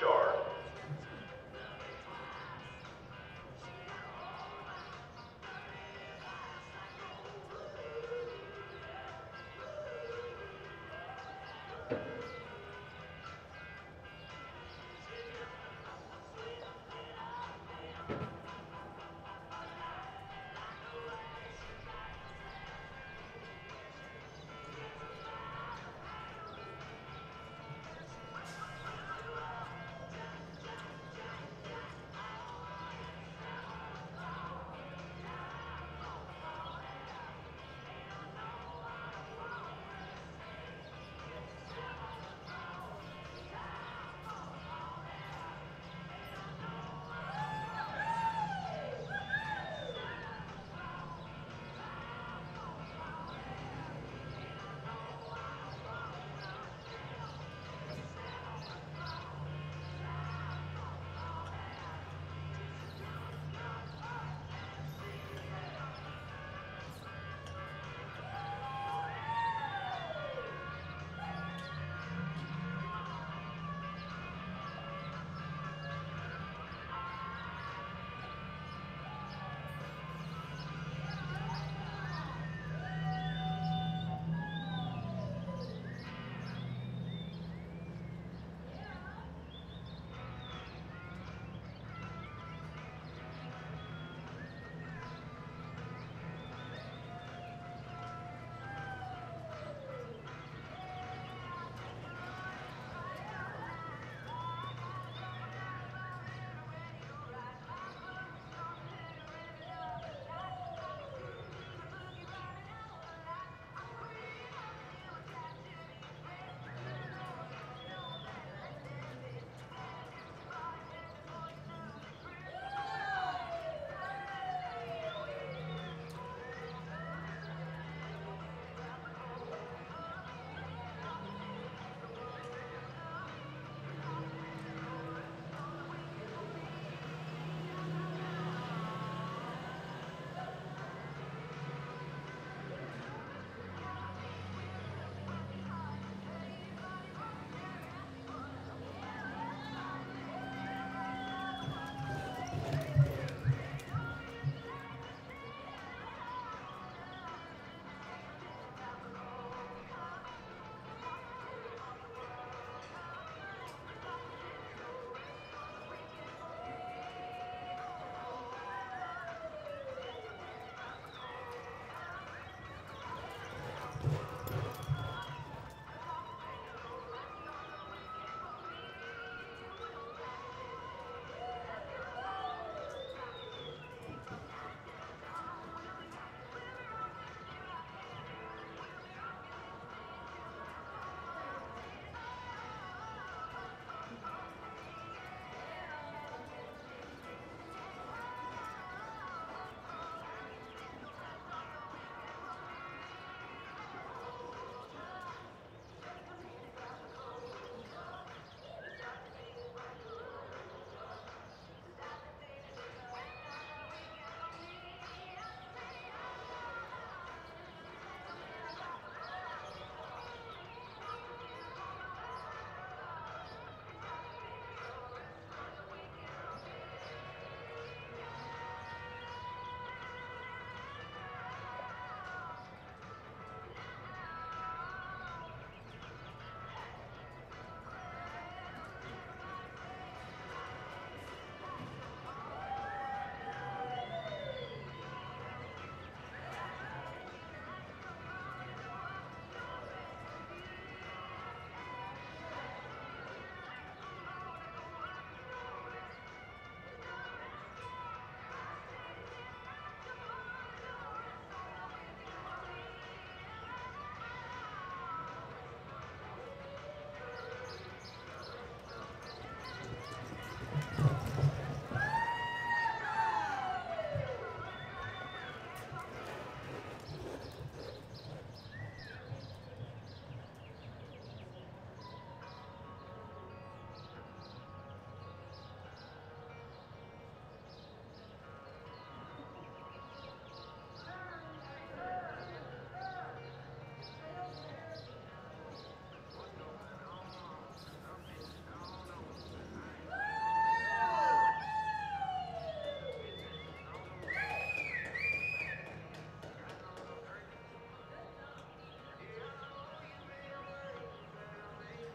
Bouchard.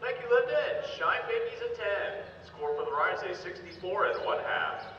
Thank you, Linda. And Shine Babies a 10. Score for the Riders a 64 and one half.